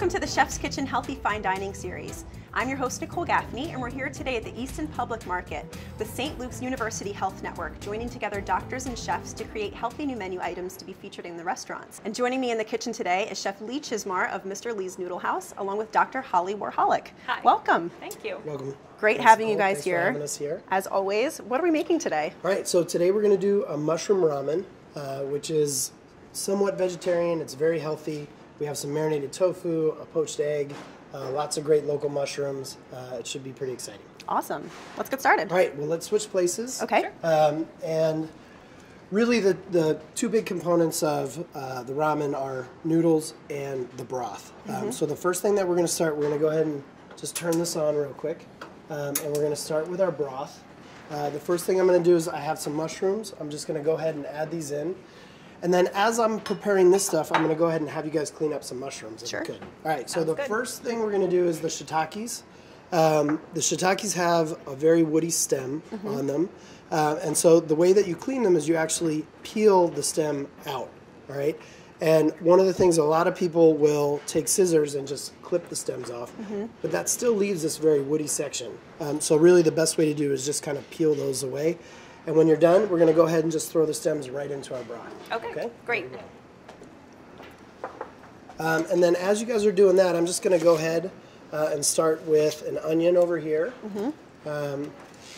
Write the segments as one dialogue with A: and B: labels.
A: Welcome to the Chef's Kitchen Healthy Fine Dining Series. I'm your host, Nicole Gaffney, and we're here today at the Easton Public Market with St. Luke's University Health Network, joining together doctors and chefs to create healthy new menu items to be featured in the restaurants. And joining me in the kitchen today is Chef Lee Chizmar of Mr. Lee's Noodle House, along with Dr. Holli Warholic.
B: Hi.
A: Welcome.
B: Thank you.
C: Welcome.
A: Great
C: Thanks,
A: having you
C: Nicole.
A: guys
C: Thanks for
A: here.
C: having us here.
A: As always, what are we making today?
C: All right, so today we're going to do a mushroom ramen, uh, which is somewhat vegetarian. It's very healthy. We have some marinated tofu, a poached egg, uh, lots of great local mushrooms. Uh, it should be pretty exciting.
A: Awesome. Let's get started.
C: All right, well, let's switch places.
A: Okay.
C: Um, and really, the, the two big components of uh, the ramen are noodles and the broth. Um, so, the first thing that we're going to start, we're going to go ahead and just turn this on real quick. Um, and we're going to start with our broth. Uh, the first thing I'm going to do is I have some mushrooms. I'm just going to go ahead and add these in. And then as I'm preparing this stuff, I'm going to go ahead and have you guys clean up some mushrooms
A: Sure.
C: All right, so the
B: good.
C: first thing we're going to do is the shiitakes. Um, the shiitakes have a very woody stem on them. Uh, and so the way that you clean them is you actually peel the stem out, all right? And one of the things a lot of people will take scissors and just clip the stems off, but that still leaves this very woody section. Um, so really the best way to do is just kind of peel those away. And when you're done, we're going to go ahead and just throw the stems right into our broth.
B: Okay, great.
C: Um, and then as you guys are doing that, I'm just going to go ahead uh, and start with an onion over here. Um,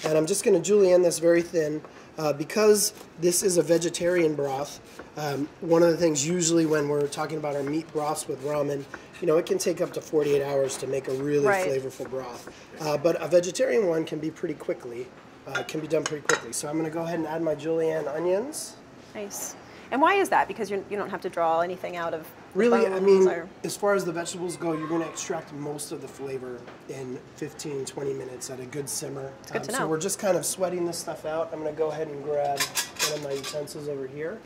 C: and I'm just going to julienne this very thin. Uh, because this is a vegetarian broth, um, one of the things usually when we're talking about our meat broths with ramen, you know, it can take up to 48 hours to make a really
A: Right.
C: flavorful broth. Uh, but a vegetarian one can be pretty quickly, uh, can be done pretty quickly. So I'm going to go ahead and add my julienne onions.
A: Nice. And why is that? Because you're, you don't have to draw anything out of the
C: Really, I mean,
A: or-
C: as far as the vegetables go, you're going to extract most of the flavor in 15, 20 minutes at a good simmer. It's
A: good to know.
C: So we're just kind of sweating this stuff out. I'm going to go ahead and grab one of my utensils over here.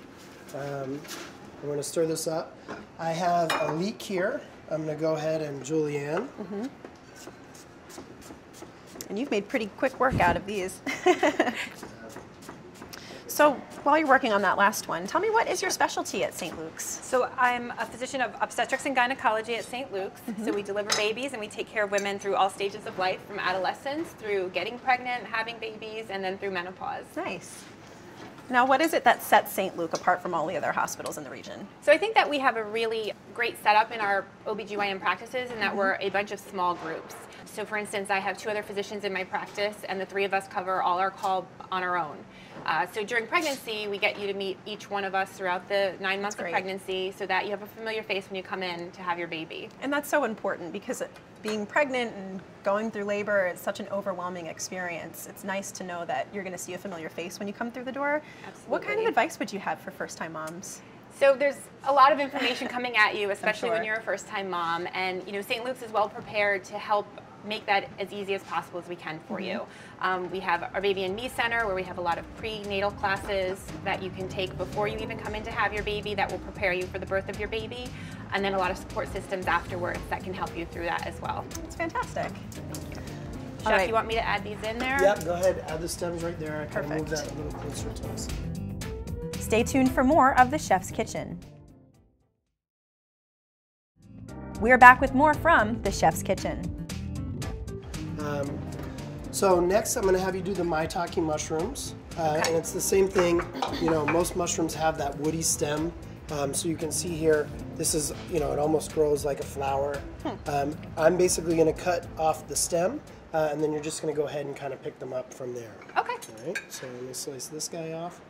C: Um, I'm going to stir this up. I have a leek here. I'm going to go ahead and julienne.
A: And you've made pretty quick work out of these. so while you're working on that last one, tell me what is your specialty at St. Luke's?
B: So I'm a physician of obstetrics and gynecology at St. Luke's. Mm-hmm. So we deliver babies and we take care of women through all stages of life, from adolescence through getting pregnant, having babies, and then through menopause.
A: Nice. Now, what is it that sets St. Luke apart from all the other hospitals in the region?
B: So I think that we have a really great setup in our OBGYN practices in that
A: Mm-hmm.
B: we're a bunch of small groups. So for instance, I have two other physicians in my practice and the three of us cover all our call on our own. Uh, so during pregnancy, we get you to meet each one of us throughout the nine months of pregnancy so that you have a familiar face when you come in to have your baby.
A: And that's so important because it- being pregnant and going through labor is such an overwhelming experience. It's nice to know that you're going to see a familiar face when you come through the door. What kind of advice would you have for first time moms?
B: So there's a lot of information coming at you, especially when you're a first-time mom, and you know St. Luke's is well prepared to help make that as easy as possible as we can for you. Um, we have our Baby and Me Center where we have a lot of prenatal classes that you can take before you even come in to have your baby that will prepare you for the birth of your baby, and then a lot of support systems afterwards that can help you through that as well.
A: It's fantastic.
B: Chef,
A: All right.
B: you want me to add these in there?
C: Yep, go ahead, add the stems right there. I kind of move that a little closer to us.
A: Stay tuned for more of The Chef's Kitchen. We're back with more from The Chef's Kitchen.
C: Um, so next, I'm going to have you do the maitake mushrooms, uh, and it's the same thing. You know, most mushrooms have that woody stem. Um, so you can see here, this is, you know, it almost grows like a flower. Um, I'm basically going to cut off the stem, uh, and then you're just going to go ahead and kind of pick them up from there.
B: Okay.
C: All right, so let me slice this guy off.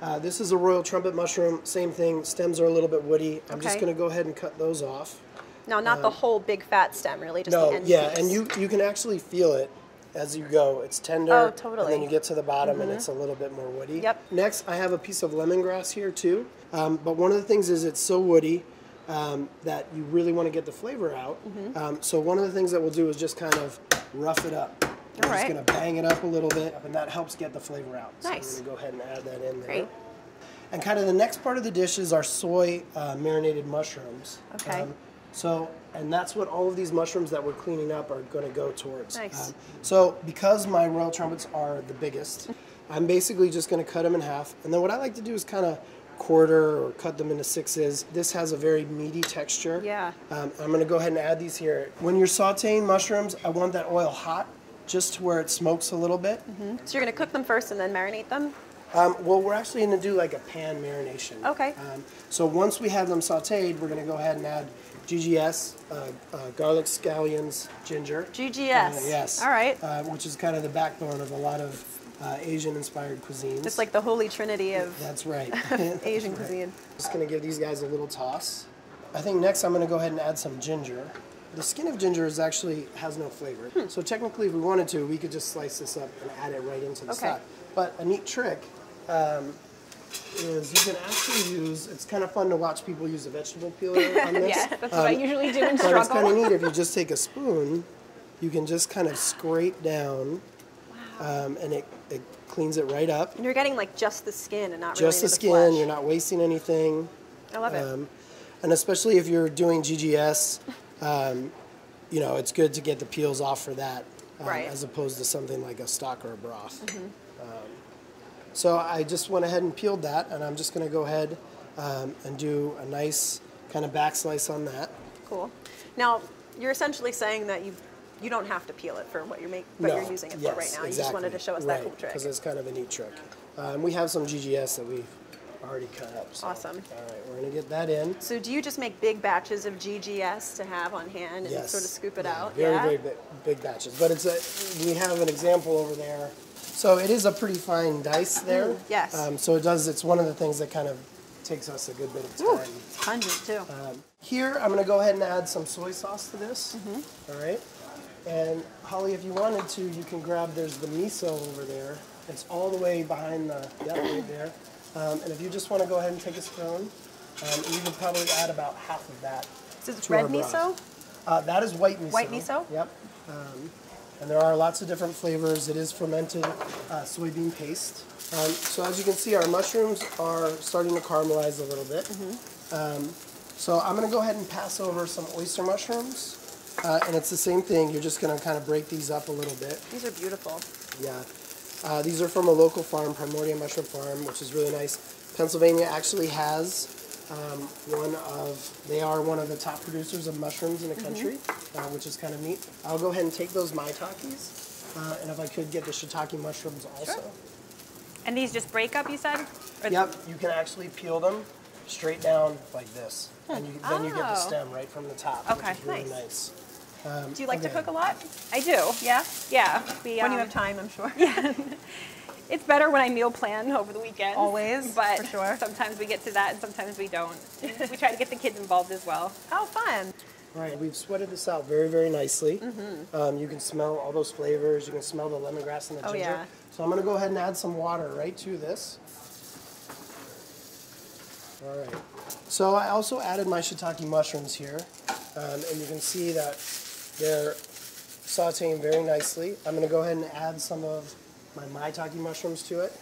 C: Uh, this is a royal trumpet mushroom, same thing, stems are a little bit woody. I'm just going to go ahead and cut those off.
A: Now, not the whole big fat stem, really, just the
C: No,
A: end
C: yeah,
A: piece.
C: and you you can actually feel it as you go. It's tender.
A: Oh,
C: And
A: totally.
C: then you get to the bottom, and it's a little bit more woody.
A: Yep.
C: Next, I have a piece of lemongrass here too. Um, but one of the things is it's so woody um, that you really want to get the flavor out.
A: Mm-hmm.
C: Um, so one of the things that we'll do is just kind of rough it up. We're
A: All
C: just
A: right.
C: going to bang it up a little bit, and that helps get the flavor out.
A: Nice.
C: So we're going to go ahead and add that in there.
A: Great.
C: And kind of the next part of the dish is our soy uh, marinated mushrooms. Um,
A: Okay.
C: So, and that's what all of these mushrooms that we're cleaning up are going to go towards. Um, so, because my royal trumpets are the biggest, I'm basically just going to cut them in half. And then what I like to do is kind of quarter or cut them into sixes. This has a very meaty texture.
A: Yeah.
C: Um, I'm going to go ahead and add these here. When you're sauteing mushrooms, I want that oil hot, just to where it smokes a little bit.
A: So you're going to cook them first and then marinate them?
C: Um, well, we're actually going to do like a pan marination.
A: Okay.
C: Um, so once we have them sauteed, we're going to go ahead and add GGS, uh, uh, garlic, scallions, ginger.
A: GGS.
C: Uh, yes.
A: All right.
C: Uh, which is kind of the backbone of a lot of uh, Asian-inspired cuisines.
A: It's like the holy trinity of
C: That's right.
A: Asian
C: That's right.
A: cuisine.
C: Just going to give these guys a little toss. I think next I'm going to go ahead and add some ginger. The skin of ginger is actually has no flavor.
A: Hmm.
C: So technically, if we wanted to, we could just slice this up and add it right into the
A: Okay.
C: stock. But a neat trick um, is you can actually use. It's kind of fun to watch people use a vegetable peeler on this.
B: Yeah, that's what I usually do in struggle.
C: But it's kind of neat if you just take a spoon, you can just kind of scrape down, um, and it, it cleans it right up.
A: And you're getting like just the skin and not
C: Just
A: really
C: the
A: into
C: skin.
A: flesh.
C: You're not wasting anything.
A: I love it.
C: Um, and especially if you're doing GGS, um, you know, it's good to get the peels off for that, um,
A: Right.
C: as opposed to something like a stock or a broth.
A: Mm-hmm.
C: Um, so I just went ahead and peeled that, and I'm just going to go ahead um, and do a nice kind of back slice on that.
A: Cool. Now, you're essentially saying that you you don't have to peel it for what you're make, what you're using it for right now. You just wanted to show us that cool trick.
C: Because it's kind of a neat trick. Um, we have some GGS that we've already cut up. So.
A: Awesome.
C: All right, we're going to get that in.
A: So do you just make big batches of GGS to have on hand and
C: Yes.
A: sort of scoop it
C: Yeah,
A: out?
C: Very,
A: yeah.
C: very big, big batches. But it's a, we have an example over there. So it is a pretty fine dice there.
A: Mm, yes.
C: Um, so it does, it's one of the things that kind of takes us a good bit of time.
A: Ooh, it's pungent too.
C: Um, here, I'm going to go ahead and add some soy sauce to this.
A: Mm-hmm.
C: All right. And Holli, if you wanted to, you can grab, there's the miso over there. It's all the way behind the, yeah, right there. Um, and if you just want to go ahead and take a spoon, um, you can probably add about half of that.
A: So it's red miso?
C: Uh, that is white miso.
A: White miso?
C: Yep. Um, and there are lots of different flavors. It is fermented uh, soybean paste. Um, so as you can see, our mushrooms are starting to caramelize a little bit.
A: Mm-hmm.
C: Um, so I'm going to go ahead and pass over some oyster mushrooms. Uh, and it's the same thing. You're just going to kind of break these up a little bit.
A: These are beautiful.
C: Yeah. Uh, these are from a local farm, Primordia Mushroom Farm, which is really nice. Pennsylvania actually has um, one of, they are one of the top producers of mushrooms in the country, uh, which is kind of neat. I'll go ahead and take those maitakes, uh, and if I could get the shiitake mushrooms also.
B: And these just break up, you said? Or-
C: Yep, you can actually peel them straight down like this, and you, then you get the
B: Oh.
C: stem right from the top,
B: Okay,
C: which is really
A: nice.
C: nice.
A: Do you like to cook a lot?
B: I do.
A: Yeah.
B: Yeah. We,
A: When you
B: um,
A: have time, I'm sure.
B: It's better when I meal plan over the weekend.
A: Always,
B: But
A: for sure.
B: sometimes we get to that and sometimes we don't. we try to get the kids involved as well.
A: Oh, fun.
C: Right, we've sweated this out very, very nicely.
A: Mm-hmm.
C: Um, you can smell all those flavors. You can smell the lemongrass and the ginger.
A: Oh,
C: ginger.
A: yeah.
C: So I'm going to go ahead and add some water right to this. All right. So I also added my shiitake mushrooms here, um, and you can see that they're sauteing very nicely. I'm going to go ahead and add some of my maitake mushrooms to it,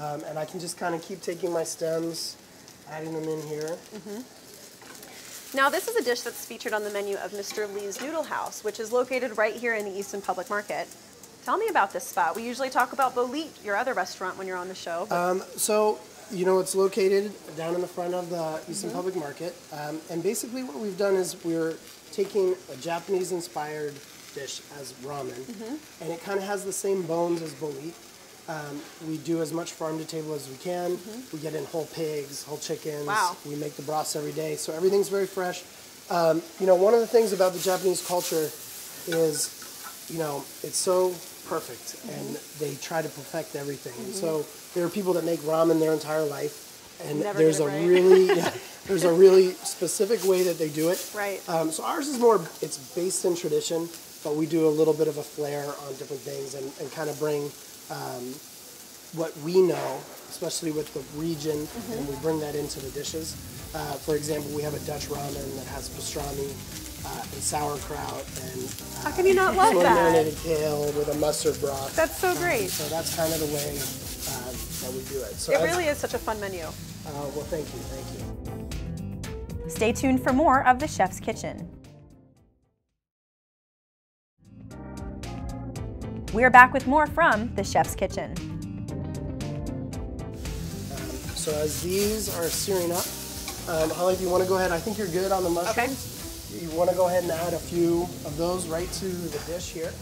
C: um, and I can just kind of keep taking my stems, adding them in here.
A: Now, this is a dish that's featured on the menu of Mr. Lee's Noodle House, which is located right here in the Easton Public Market. Tell me about this spot. We usually talk about Bolete, your other restaurant, when you're on the show. But
C: Um, so, you know, it's located down in the front of the Easton
A: Mm-hmm.
C: Public Market. Um, and basically, what we've done is we're taking a Japanese inspired dish as ramen,
A: Mm-hmm.
C: and it kind of has the same bones as Bolete. Um, we do as much farm to table as we can. We get in whole pigs, whole chickens.
A: Mm-hmm. Wow.
C: We make the broths every day, so everything's very fresh. Um, you know, one of the things about the Japanese culture is, you know, it's so perfect, and
A: Mm-hmm.
C: they try to perfect everything. And so there are people that make ramen their entire life, and
A: Never
C: there's a
A: right.
C: really yeah, there's a really specific way that they do it.
A: Right.
C: Um, so ours is more it's based in tradition, but we do a little bit of a flair on different things and, and kind of bring um, what we know, especially with the region,
A: Mm-hmm.
C: and we bring that into the dishes. Uh, for example, we have a Dutch ramen that has pastrami uh, and sauerkraut and uh,
A: how can you not love
C: sort of
A: that?
C: marinated kale with a mustard broth.
A: That's so great.
C: So that's kind of the way uh, that we do it. So
A: It
C: as-
A: really is such a fun menu.
C: Uh, well, thank you, thank you.
D: Stay tuned for more of The Chef's Kitchen. We're back with more from The Chef's Kitchen.
C: So as these are searing up, um, Holli, if you want to go ahead, I think you're good on the mushrooms. You want to go ahead and add a few of those right to the dish here.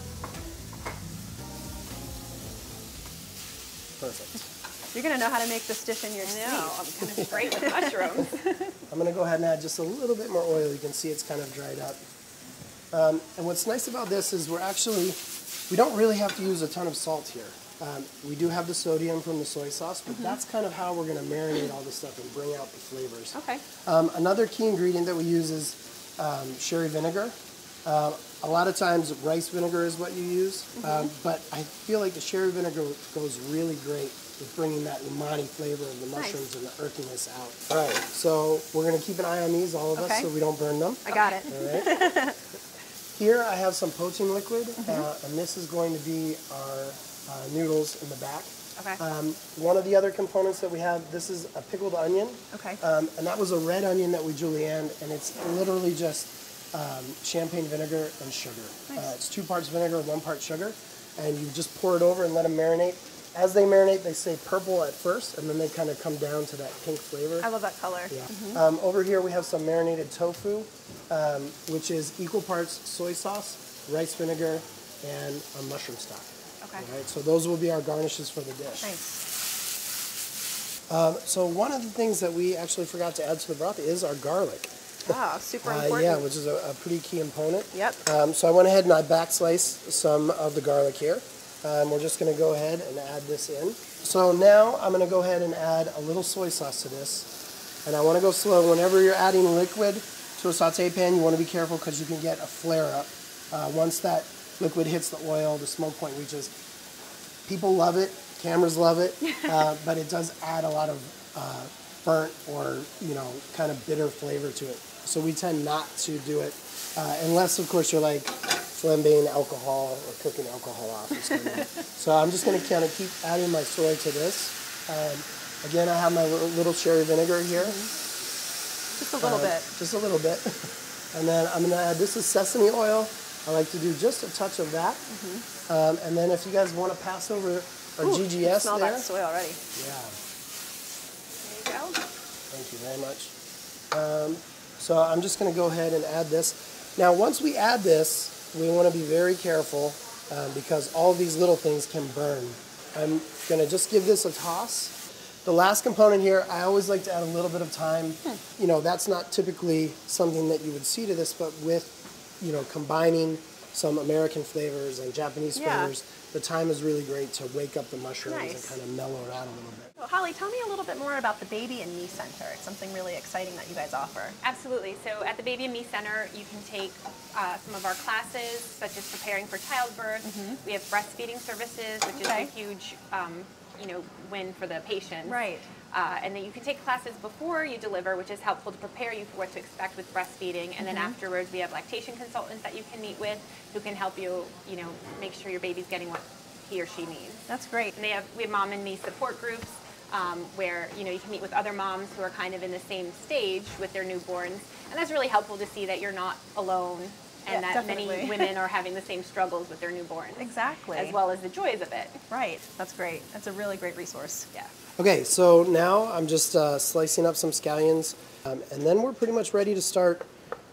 C: Perfect.
A: You're going to know how to make this dish in your
B: I
A: sleep.
B: know, I'm kind of great with mushrooms.
C: I'm going to go ahead and add just a little bit more oil. You can see it's kind of dried up. Um, and what's nice about this is we're actually, we don't really have to use a ton of salt here. Um, we do have the sodium from the soy sauce, but that's kind of how we're going to marinate all this stuff and bring out the flavors.
A: Okay.
C: Um, another key ingredient that we use is um, sherry vinegar. Uh, a lot of times rice vinegar is what you use, um, but I feel like the sherry vinegar goes really great with bringing that umami flavor of the mushrooms and the earthiness out. All right, so we're going to keep an eye on these, all of us, so we don't burn them.
A: I got it.
C: All right. Here I have some poaching liquid, uh, and this is going to be our uh, noodles in the back.
B: Okay.
C: Um, one of the other components that we have, this is a pickled onion.
A: Okay.
C: Um, and that was a red onion that we julienne, and it's literally just um, champagne vinegar and sugar. Uh, it's two parts vinegar, one part sugar, and you just pour it over and let them marinate. As they marinate, they stay purple at first, and then they kind of come down to that pink flavor.
A: I love that color.
C: Yeah. Um, over here we have some marinated tofu, um, which is equal parts soy sauce, rice vinegar, and a mushroom stock.
A: Okay.
C: All right, so those will be our garnishes for the dish.
A: Nice.
C: Um, so one of the things that we actually forgot to add to the broth is our garlic.
A: Wow, super
C: Uh,
A: important.
C: yeah, which is a, a pretty key component.
A: Yep.
C: Um, so I went ahead and I back sliced some of the garlic here. Um, we're just going to go ahead and add this in. So now I'm going to go ahead and add a little soy sauce to this. And I want to go slow. Whenever you're adding liquid to a saute pan, you want to be careful because you can get a flare up. Uh, once that liquid hits the oil, the smoke point reaches. People love it, cameras love it, uh, but it does add a lot of uh, burnt or you know kind of bitter flavor to it. So we tend not to do it uh, unless, of course, you're like flambéing alcohol or cooking alcohol off. so I'm just going to kind of keep adding my soy to this. Um, again, I have my little, sherry vinegar here.
A: Just a little
C: Uh,
A: bit.
C: Just a little bit. and then I'm going to add, this is sesame oil. I like to do just a touch of that. Um, and then if you guys want to pass over our
A: Mm-hmm. Ooh,
C: GGS
A: smell
C: there.
A: that soy already.
C: Yeah,
B: There you go.
C: thank you very much. Um, so I'm just going to go ahead and add this. Now, once we add this, we want to be very careful um, because all these little things can burn. I'm going to just give this a toss. The last component here, I always like to add a little bit of thyme. You know, that's not typically something that you would see to this, but with, you know, combining some American flavors and Japanese
A: Yeah.
C: flavors, the thyme is really great to wake up the mushrooms
A: Nice.
C: and kind of mellow it out a little bit.
A: So, Holli, tell me a little bit more about the Baby and Me Center. It's something really exciting that you guys offer.
B: Absolutely. So at the Baby and Me Center, you can take uh, some of our classes, such as preparing for childbirth. We have breastfeeding services, which
A: Okay.
B: is a huge, um, you know, win for the patient.
A: Right.
B: Uh, and then you can take classes before you deliver, which is helpful to prepare you for what to expect with breastfeeding. And then afterwards, we have lactation consultants that you can meet with, who can help you, you know, make sure your baby's getting what he or she needs.
A: That's great.
B: And they have we have mom and me support groups um, where you know you can meet with other moms who are kind of in the same stage with their newborns, and that's really helpful to see that you're not alone and
A: Yeah,
B: that
A: definitely.
B: many women are having the same struggles with their newborns,
A: Exactly.
B: as well as the joys of it.
A: Right. That's great. That's a really great resource.
B: Yeah.
C: Okay, so now I'm just uh, slicing up some scallions, um, and then we're pretty much ready to start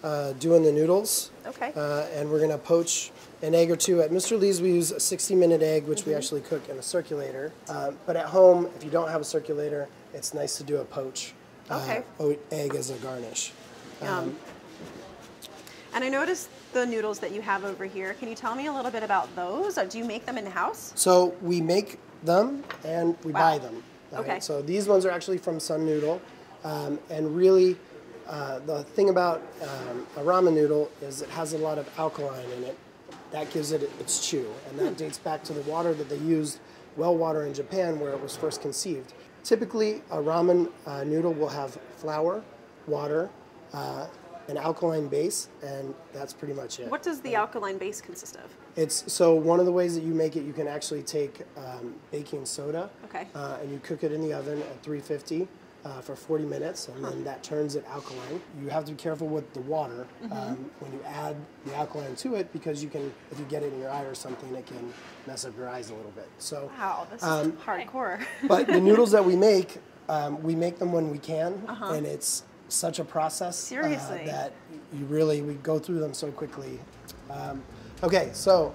C: uh, doing the noodles.
A: Okay.
C: Uh, and we're gonna poach an egg or two. At Mr. Lee's, we use a 60-minute egg, which
A: Mm-hmm.
C: we actually cook in a circulator. Um, but at home, if you don't have a circulator, it's nice to do a poach
A: Okay.
C: uh, oat egg as a garnish.
A: Um, and I noticed the noodles that you have over here. Can you tell me a little bit about those? Uh, Do you make them in house?
C: So we make them and we
A: Wow.
C: buy them. all
A: Okay.
C: So these ones are actually from Sun Noodle, um, and really, uh, the thing about um, a ramen noodle is it has a lot of alkaline in it. That gives it its chew, and that dates back to the water that they used, well water in Japan, where it was first conceived. Typically, a ramen uh, noodle will have flour, water, uh, an alkaline base, and that's pretty much it.
A: What does the alkaline base consist of?
C: It's so one of the ways that you make it, you can actually take um, baking soda,
A: Okay.
C: uh, and you cook it in the oven at 350 uh, for 40 minutes, and then that turns it alkaline. You have to be careful with the water
A: Mm-hmm.
C: um, when you add the alkaline to it because you can, if you get it in your eye or something, it can mess up your eyes a little bit. So,
A: Wow, this is
C: Um,
A: hardcore.
C: but the noodles that we make, um, we make them when we can, and it's such a process uh.
A: Seriously.
C: that you really we go through them so quickly. Um, okay, so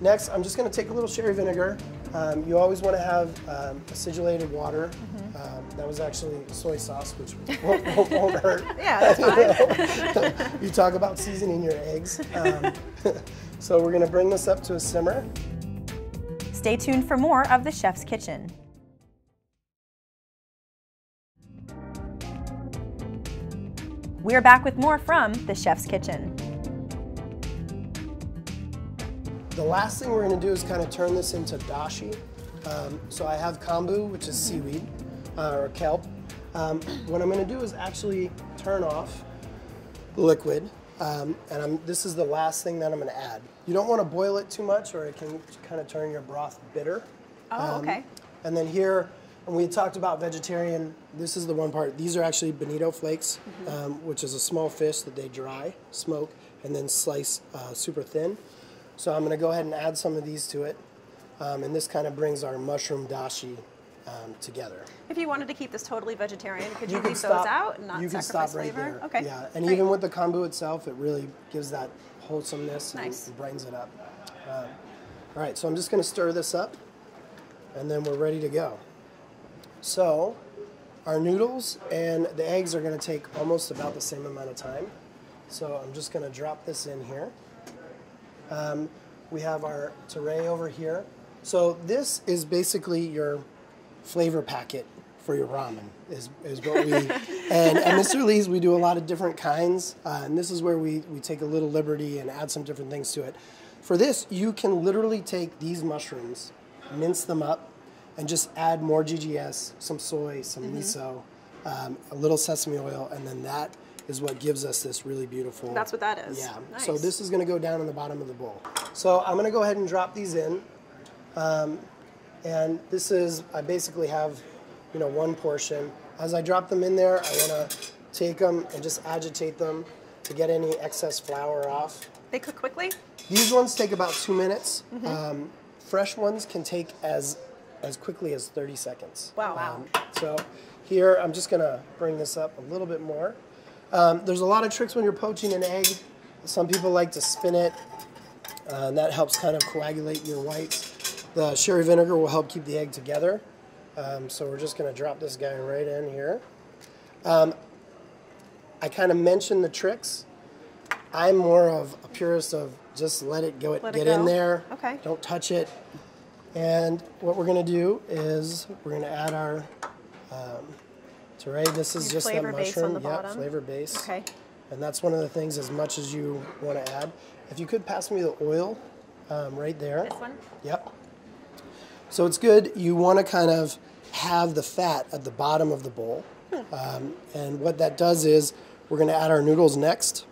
C: next I'm just going to take a little sherry vinegar. Um, you always want to have um, acidulated water.
A: Mm-hmm.
C: Um, that was actually soy sauce, which won't, won't, won't hurt.
A: Yeah, that's fine.
C: you talk about seasoning your eggs. Um, so we're going to bring this up to a simmer.
D: Stay tuned for more of the Chef's Kitchen. We're back with more from the Chef's Kitchen.
C: The last thing we're going to do is kind of turn this into dashi. Um, so I have kombu, which is seaweed uh, or kelp. Um, what I'm going to do is actually turn off the liquid, um, and I'm, this is the last thing that I'm going to add. You don't want to boil it too much, or it can kind of turn your broth bitter.
A: Oh, okay.
C: And then here, when we talked about vegetarian, this is the one part. These are actually bonito flakes, um, which is a small fish that they dry, smoke, and then slice uh, super thin. So I'm going to go ahead and add some of these to it. Um, and this kind of brings our mushroom dashi um, together.
A: If you wanted to keep this totally vegetarian, could you,
C: can
A: leave
C: stop-
A: those out and not
C: you can
A: sacrifice
C: stop right
A: flavor?
C: there.
A: Okay.
C: Yeah, and
A: Great.
C: even with the kombu itself, it really gives that wholesomeness
A: Nice.
C: and brightens it up. Um, all right, so I'm just going to stir this up, and then we're ready to go. So, our noodles and the eggs are going to take almost about the same amount of time. So I'm just going to drop this in here. Um, we have our tare over here. So this is basically your flavor packet for your ramen. Is, is what we and at Mr. Lee's we do a lot of different kinds, uh, and this is where we we take a little liberty and add some different things to it. For this, you can literally take these mushrooms, mince them up, and just add more GGS, some soy, some miso, um, a little sesame oil, and then that is what gives us this really beautiful.
A: That's what that is.
C: Yeah.
A: Nice.
C: So this is going to go down in the bottom of the bowl. So I'm going to go ahead and drop these in. Um, and this is, I basically have, you know, one portion. As I drop them in there, I want to take them and just agitate them to get any excess flour off.
A: They cook quickly?
C: These ones take about two minutes.
A: Mm-hmm.
C: Um, fresh ones can take as as quickly as 30 seconds.
A: Wow. Wow.
C: Um, so here, I'm just gonna bring this up a little bit more. Um, there's a lot of tricks when you're poaching an egg. Some people like to spin it, uh, and that helps kind of coagulate your whites. The sherry vinegar will help keep the egg together. Um, so we're just gonna drop this guy right in here. Um, I kind of mentioned the tricks. I'm more of a purist of just let it go,
A: Let it
C: get in there.
A: Okay.
C: Don't touch it. And what we're gonna do is we're gonna add our um, tare. This is
A: Your
C: just that
A: flavor base on
C: mushroom.
A: bottom.
C: flavor base.
A: Okay.
C: And that's one of the things as much as you want to add. If you could pass me the oil um, right there.
B: This one?
C: Yep. So it's good. You want to kind of have the fat at the bottom of the bowl. Um, and what that does is we're going to add our noodles next.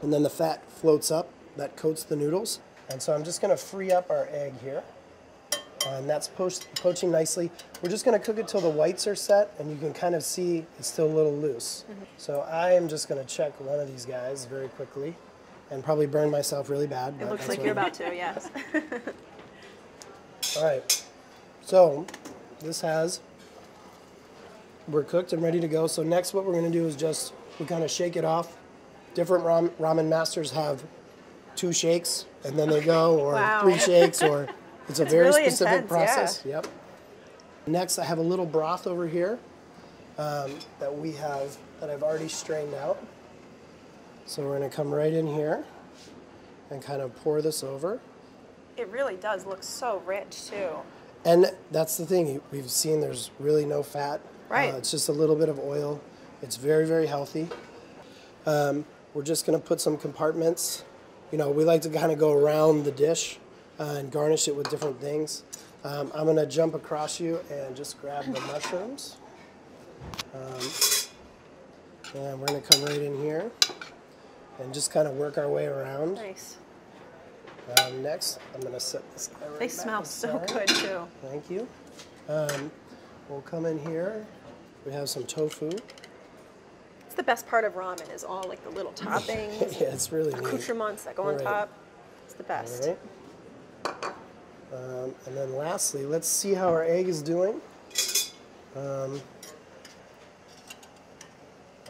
C: And then the fat floats up. That coats the noodles. And so I'm just going to free up our egg here. Uh, and that's poach- poaching nicely. We're just going to cook it till the whites are set, and you can kind of see it's still a little loose. Mm-hmm. So I am just going to check one of these guys very quickly, and probably burn myself really bad.
A: It looks like you're about to, yes.
C: All right. So this has we're cooked and ready to go. So next, what we're going to do is just we kind of shake it off. Different ram- ramen masters have two shakes and then they go, or
A: Wow.
C: three shakes, or it's a very
A: really
C: specific
A: intense, yeah.
C: process. Yep. Next, I have a little broth over here um, that we have that I've already strained out. So we're going to come right in here and kind of pour this over.
A: It really does look so rich, too.
C: And that's the thing. We've seen there's really no fat.
A: Right.
C: Uh, it's just a little bit of oil. It's very, very healthy. Um, we're just going to put some compartments. You know, we like to kind of go around the dish uh, and garnish it with different things. Um, I'm going to jump across you and just grab the mushrooms. Um, and we're going to come right in here and just kind of work our way around.
A: Nice.
C: Um, next, I'm going to set this guy right
A: They smell so good, too.
C: Thank you. Um, we'll come in here. We have some tofu.
A: It's the best part of ramen is all like the little toppings,
C: yeah, it's really neat.
A: accoutrements that go on
C: Right.
A: top. It's the best.
C: All right. Um, and then lastly, let's see how our egg is doing. Um,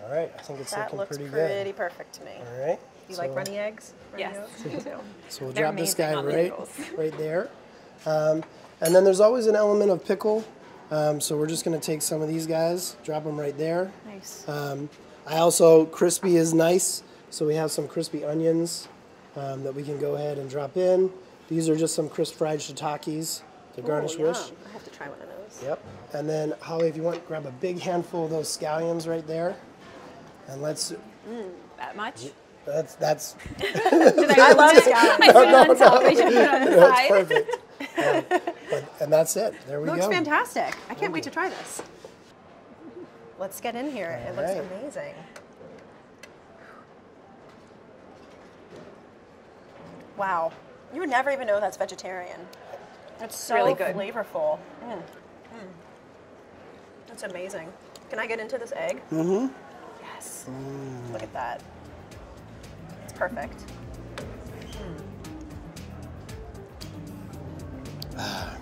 C: All right, I think it's
A: That
C: looking
A: looks
C: pretty,
A: pretty,
C: good.
A: perfect to me.
C: All right.
A: You like
C: so-
A: runny eggs? Runny
B: Yes.
A: yolks?
C: So we'll
B: They're
C: drop this guy right, right there. Um, and then there's always an element of pickle. Um, so we're just going to take some of these guys, drop them right there.
A: Nice.
C: Um, I also, crispy is nice. So we have some crispy onions um, that we can go ahead and drop in. These are just some crisp fried shiitakes to garnish
A: Ooh,
C: with.
A: I have to try one of those.
C: Yep. And then Holli, if you want, grab a big handful of those scallions right there. And let's, mm,
B: That much?
C: that's, that's,
A: I love scallions.
B: I put it on top. I put it on the
C: that's perfect. Yeah. But- and that's it. There we
A: looks
C: go.
A: Looks fantastic. I can't wait to try this. Let's get in here. it looks
C: right.
A: amazing. Wow. You would never even know that's vegetarian. It's so
B: Really good.
A: flavorful. Mm. Mm. That's amazing. Can I get into this egg? Mm-hmm. Yes. Look at that. It's perfect.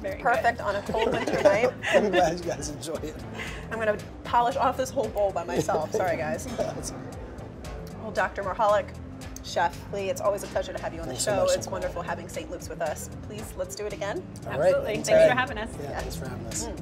B: Very
A: Perfect on a cold winter night.
C: I'm glad you guys enjoy it.
A: I'm gonna polish off this whole bowl by myself. Sorry, guys. Well, Dr. Marholic, Chef Lee, it's always a pleasure to have you on the
C: Thanks so
A: show.
C: much,
A: it's wonderful having St. Luke's with us. Please, let's do it again.
C: All right.
B: Absolutely. Thanks
C: anytime.
B: for having us.
C: Yeah, thanks for having us. Mm.